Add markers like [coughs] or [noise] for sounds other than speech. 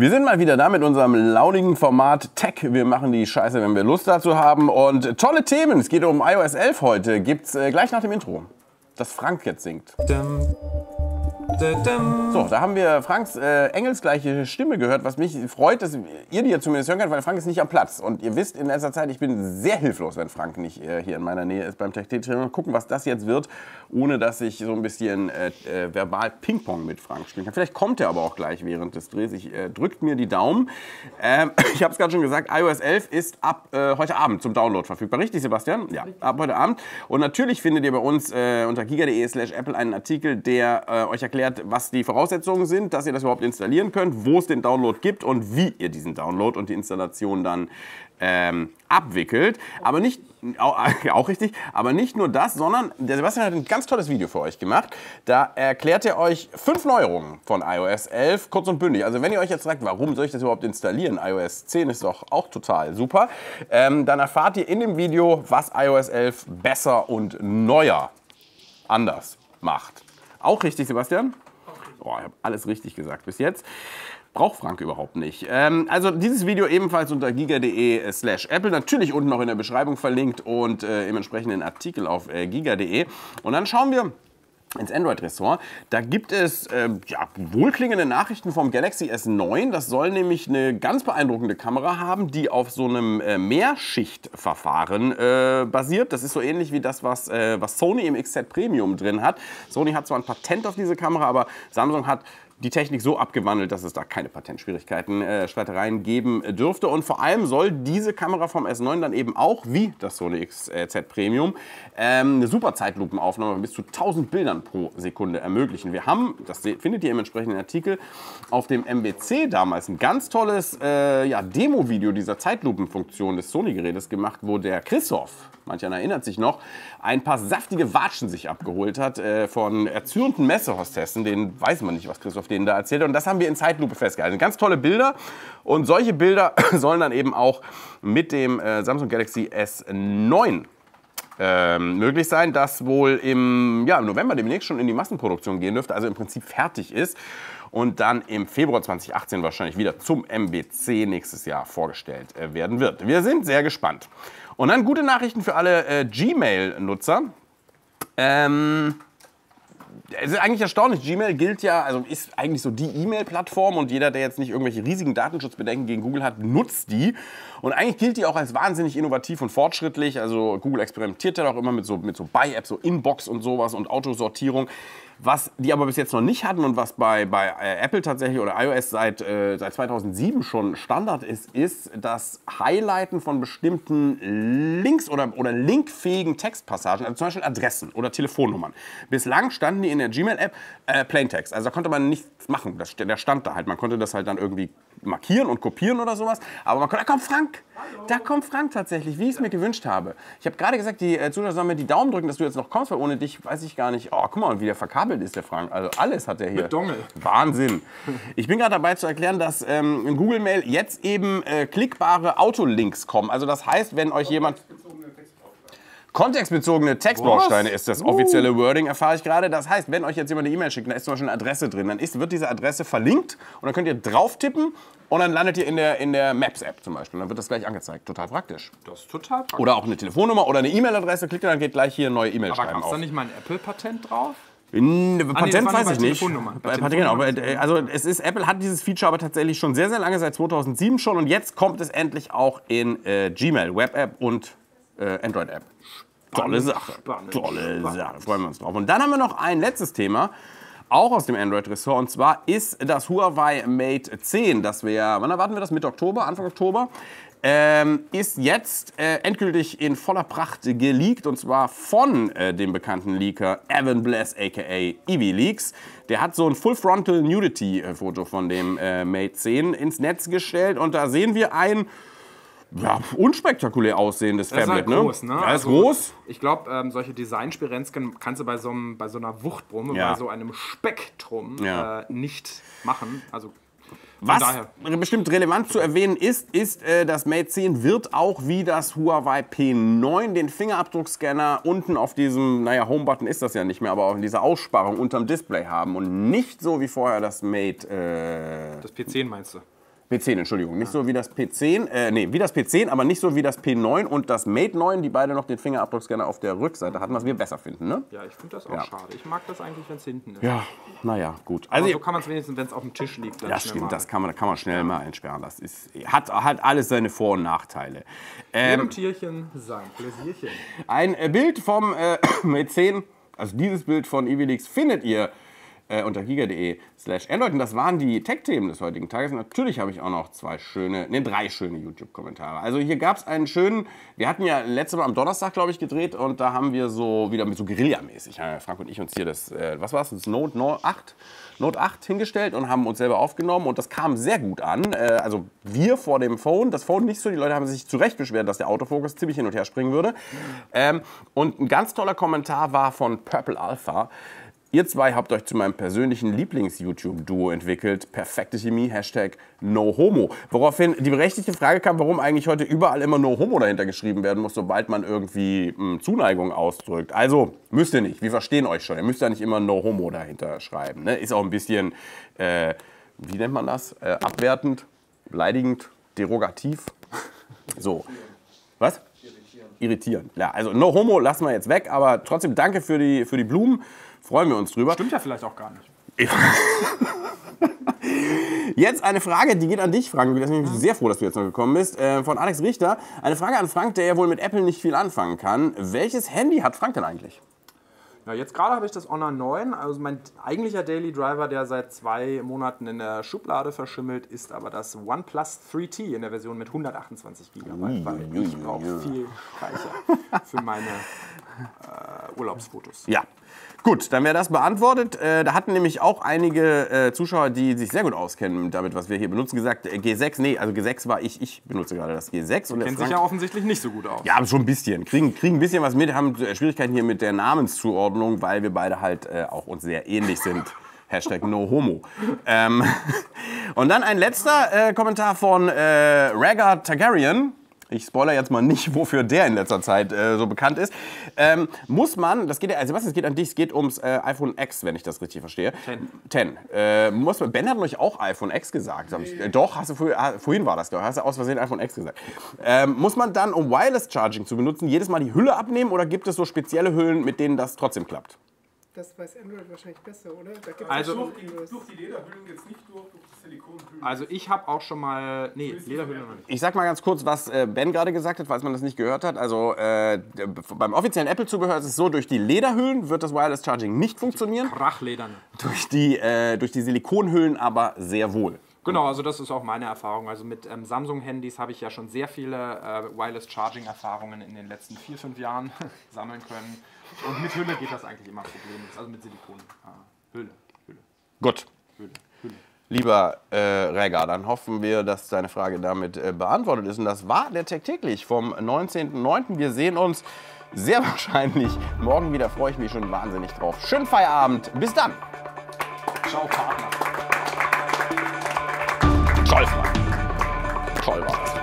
Wir sind mal wieder da mit unserem launigen Format Tech. Wir machen die Scheiße, wenn wir Lust dazu haben. Und tolle Themen. Es geht um iOS 11 heute. Gibt's äh, gleich nach dem Intro. Das Frank jetzt singt. Dum. So, da haben wir Franks äh, engelsgleiche Stimme gehört, was mich freut, dass ihr die ja zumindest hören könnt, weil Frank ist nicht am Platz. Und ihr wisst in letzter Zeit, ich bin sehr hilflos, wenn Frank nicht äh, hier in meiner Nähe ist beim tech Mal gucken, was das jetzt wird, ohne dass ich so ein bisschen äh, äh, verbal Ping-Pong mit Frank spielen kann. Vielleicht kommt er aber auch gleich während des Drehs. Ich äh, drückt mir die Daumen. Ähm, [clears throat] ich habe es gerade schon gesagt, iOS 11 ist ab äh, heute Abend zum Download verfügbar. Richtig, Sebastian? Ja, ab heute Abend. Und natürlich findet ihr bei uns äh, unter giga.de slash Apple einen Artikel, der äh, euch erklärt, was die Voraussetzungen sind, dass ihr das überhaupt installieren könnt, wo es den Download gibt und wie ihr diesen Download und die Installation dann ähm, abwickelt. Aber nicht, auch, [laughs] auch richtig, aber nicht nur das, sondern der Sebastian hat ein ganz tolles Video für euch gemacht. Da erklärt er euch fünf Neuerungen von iOS 11, kurz und bündig. Also wenn ihr euch jetzt fragt, warum soll ich das überhaupt installieren? iOS 10 ist doch auch total super. Ähm, dann erfahrt ihr in dem Video, was iOS 11 besser und neuer anders macht. Auch richtig, Sebastian? Oh, ich habe alles richtig gesagt bis jetzt. Braucht Frank überhaupt nicht. Ähm, also dieses Video ebenfalls unter giga.de slash Apple. Natürlich unten noch in der Beschreibung verlinkt und äh, im entsprechenden Artikel auf äh, giga.de. Und dann schauen wir ins Android-Ressort. Da gibt es äh, ja, wohlklingende Nachrichten vom Galaxy S9. Das soll nämlich eine ganz beeindruckende Kamera haben, die auf so einem äh, Mehrschichtverfahren äh, basiert. Das ist so ähnlich wie das, was, äh, was Sony im XZ Premium drin hat. Sony hat zwar ein Patent auf diese Kamera, aber Samsung hat die Technik so abgewandelt, dass es da keine Patentschwierigkeiten, äh, Streitereien geben dürfte. Und vor allem soll diese Kamera vom S9 dann eben auch, wie das Sony XZ Premium, ähm, eine super Zeitlupenaufnahme bis zu 1000 Bildern pro Sekunde ermöglichen. Wir haben, das findet ihr im entsprechenden Artikel, auf dem MBC damals ein ganz tolles äh, ja, Demo-Video dieser Zeitlupenfunktion des Sony-Gerätes gemacht, wo der Christoph, manch einer erinnert sich noch, ein paar saftige Watschen sich abgeholt hat äh, von erzürnten Messehostessen. Den weiß man nicht, was Christoph denen da erzählt. Und das haben wir in Zeitlupe festgehalten. Ganz tolle Bilder. Und solche Bilder [clears throat] sollen dann eben auch mit dem äh, Samsung Galaxy S9 ähm, möglich sein, das wohl im, ja, im November demnächst schon in die Massenproduktion gehen dürfte, also im Prinzip fertig ist und dann im Februar 2018 wahrscheinlich wieder zum MBC nächstes Jahr vorgestellt äh, werden wird. Wir sind sehr gespannt. Und dann gute Nachrichten für alle äh, Gmail-Nutzer. Ähm, es ist eigentlich erstaunlich. Gmail gilt ja, also ist eigentlich so die E-Mail-Plattform und jeder, der jetzt nicht irgendwelche riesigen Datenschutzbedenken gegen Google hat, nutzt die. Und eigentlich gilt die auch als wahnsinnig innovativ und fortschrittlich. Also Google experimentiert ja auch immer mit so, mit so Buy-Apps, so Inbox und sowas und Autosortierung. Was die aber bis jetzt noch nicht hatten und was bei, bei äh, Apple tatsächlich oder iOS seit, äh, seit 2007 schon Standard ist, ist das Highlighten von bestimmten Links oder, oder linkfähigen Textpassagen, also zum Beispiel Adressen oder Telefonnummern. Bislang standen die in der Gmail-App äh, Plaintext. Also da konnte man nichts machen. Das, der stand da halt. Man konnte das halt dann irgendwie markieren und kopieren oder sowas. Aber man da kommt Frank! Hallo. Da kommt Frank tatsächlich, wie ich es mir gewünscht habe. Ich habe gerade gesagt, die äh, Zuschauer sollen mir die Daumen drücken, dass du jetzt noch kommst, weil ohne dich weiß ich gar nicht. Oh, guck mal, wie der verkabelt ist, der Frank. Also alles hat er hier. Mit Dongel. Wahnsinn. Ich bin gerade dabei zu erklären, dass ähm, in Google Mail jetzt eben äh, klickbare Autolinks kommen. Also das heißt, wenn euch jemand... Kontextbezogene Textbausteine ist das offizielle Wording, erfahre ich gerade. Das heißt, wenn euch jetzt jemand eine E-Mail schickt, da ist zum Beispiel eine Adresse drin, dann ist, wird diese Adresse verlinkt und dann könnt ihr drauf tippen und dann landet ihr in der, in der Maps-App zum Beispiel. Und dann wird das gleich angezeigt. Total praktisch. Das ist total praktisch. Oder auch eine Telefonnummer oder eine E-Mail-Adresse, klickt ihr, dann geht gleich hier ein neue E-Mail Aber schreiben gab es auf. da nicht mal ein Apple-Patent drauf? In, das Patent nur weiß ich nicht. Bei Bei Patent, genau. Aber, äh, Also es ist, Apple hat dieses Feature aber tatsächlich schon sehr, sehr lange, seit 2007 schon. Und jetzt kommt es endlich auch in äh, Gmail, Web-App und äh, Android-App. Tolle Sache. spannend, Tolle spannend. Sache. Freuen wir uns drauf. Und dann haben wir noch ein letztes Thema. Auch aus dem Android-Ressort. Und zwar ist das Huawei Mate 10, das wir, wann erwarten wir das? Mitte Oktober, Anfang Oktober? Ähm, ist jetzt äh, endgültig in voller Pracht geleakt und zwar von äh, dem bekannten Leaker Evan Bless aka Eevee Leaks. Der hat so ein Full Frontal Nudity äh, Foto von dem äh, Mate 10 ins Netz gestellt und da sehen wir ein ja, unspektakulär aussehendes Das ist Tablet. halt groß, ne? Ja, ist Also, groß. Ich glaube, ähm, solche Designspirenzken kannst du bei so, einem, bei so einer Wuchtbrumme, Ja. bei so einem Spektrum Ja. äh, nicht machen. Also Was daher. bestimmt relevant zu erwähnen ist, ist, äh, das Mate 10 wird auch wie das Huawei P9 den Fingerabdruckscanner unten auf diesem, naja, Homebutton ist das ja nicht mehr, aber auch in dieser Aussparung unterm Display haben und nicht so wie vorher das Mate, äh, Das P10 meinst du? P10, Entschuldigung. Nicht so wie das P10, äh, nee, wie das P10, aber nicht so wie das P9 und das Mate 9, die beide noch den Fingerabdruckscanner auf der Rückseite hatten, was wir besser finden, ne? Ja, ich finde das auch Ja. schade. Ich mag das eigentlich, wenn es hinten ist. Ja, naja, gut. Aber Also, so kann man es wenigstens, wenn es auf dem Tisch liegt. ja, schnell stimmt, mal- das kann man, kann man schnell mal entsperren. Das ist, hat, hat alles seine Vor- und Nachteile. Ähm, Jedem Tierchen sein Pläsierchen. Ein äh, Bild vom äh, [coughs] Mate 10, also dieses Bild von Evilix findet ihr äh, unter giga.de slash Android. Und das waren die Tech-Themen des heutigen Tages. Natürlich habe ich auch noch zwei schöne, ne, drei schöne YouTube-Kommentare. Also hier gab es einen schönen, wir hatten ja letztes Mal am Donnerstag, glaube ich, gedreht und da haben wir so wieder mit so Guerilla-mäßig, äh, Frank und ich uns hier das, äh, was war es, das Note, Note 8? Note 8 hingestellt und haben uns selber aufgenommen und das kam sehr gut an. Äh, also wir vor dem Phone, das Phone nicht so, die Leute haben sich zu Recht beschwert, dass der Autofokus ziemlich hin und her springen würde. Ähm, und ein ganz toller Kommentar war von Purple Alpha. Ihr zwei habt euch zu meinem persönlichen Lieblings-YouTube-Duo entwickelt. Perfekte Chemie, Hashtag NoHomo. Woraufhin die berechtigte Frage kam, warum eigentlich heute überall immer NoHomo dahinter geschrieben werden muss, sobald man irgendwie mh, Zuneigung ausdrückt. Also, müsst ihr nicht. Wir verstehen euch schon. Ihr müsst ja nicht immer NoHomo dahinter schreiben. Ne? Ist auch ein bisschen, äh, wie nennt man das? Äh, abwertend, beleidigend, derogativ. [laughs] So. Was? Irritierend. Ja, also No Homo lassen wir jetzt weg, aber trotzdem danke für die, für die Blumen. Freuen wir uns drüber. Stimmt ja vielleicht auch gar nicht. [laughs] Jetzt eine Frage, die geht an dich, Frank. Ich bin sehr froh, dass du jetzt noch gekommen bist. Äh, von Alex Richter. Eine Frage an Frank, der ja wohl mit Apple nicht viel anfangen kann. Welches Handy hat Frank denn eigentlich? Ja, jetzt gerade habe ich das Honor 9, also mein eigentlicher Daily Driver, der seit zwei Monaten in der Schublade verschimmelt, ist aber das OnePlus 3T in der Version mit 128 GB, weil ich brauche viel Speicher für meine äh, [laughs] Urlaubsfotos. Ja. Gut, dann wäre das beantwortet. Äh, da hatten nämlich auch einige äh, Zuschauer, die sich sehr gut auskennen damit, was wir hier benutzen, gesagt, äh, G6, nee, also G6 war ich, ich benutze gerade das G6. Und der Kennt sich ja offensichtlich nicht so gut aus. Ja, schon ein bisschen. Kriegen, kriegen ein bisschen was mit, haben äh, Schwierigkeiten hier mit der Namenszuordnung, weil wir beide halt äh, auch uns sehr ähnlich sind. [laughs] Hashtag no homo. ähm, [laughs] und dann ein letzter äh, Kommentar von äh, Rhaegar Targaryen. Ich spoiler jetzt mal nicht, wofür der in letzter Zeit äh, so bekannt ist. Ähm, muss man, das geht, ja- also was, es geht an dich, es geht ums äh, iPhone X, wenn ich das richtig verstehe. 10. Äh, muss man, ben hat euch auch iPhone X gesagt. Ich, äh, doch, hast du vorher, ah, vorhin war das, doch, hast du aus Versehen iPhone X gesagt. Ähm, muss man dann, um Wireless Charging zu benutzen, jedes Mal die Hülle abnehmen oder gibt es so spezielle Hüllen, mit denen das trotzdem klappt? Das weiß Android wahrscheinlich besser, oder? Da gibt's Also- schon irgendwas. Durch die Lederhüllen geht es nicht durch, durch die Silikonhüllen. Also ich habe auch schon mal, nee, Lederhülle noch nicht. Ich sag mal ganz kurz, was äh, Ben gerade gesagt hat, falls man das nicht gehört hat. Also äh, beim offiziellen Apple-Zubehör ist es so, durch die Lederhüllen wird das Wireless Charging nicht funktionieren, Krachlederne. durch die, äh, durch die Silikonhüllen aber sehr wohl. Genau, also das ist auch meine Erfahrung. Also mit ähm, Samsung-Handys habe ich ja schon sehr viele äh, Wireless-Charging-Erfahrungen in den letzten vier, fünf Jahren [laughs] sammeln können. Und mit Hülle geht das eigentlich immer problemlos. Also mit Silikon. Ah, Hülle, Hülle, Gut. Hülle, Hülle. Lieber äh, Rega, dann hoffen wir, dass deine Frage damit äh, beantwortet ist. Und das war der Tech täglich vom 19.09. Wir sehen uns sehr [laughs] wahrscheinlich morgen wieder. Freue ich mich schon wahnsinnig drauf. Schönen Feierabend. Bis dann. Ciao, Partner. Toll. Toll war das.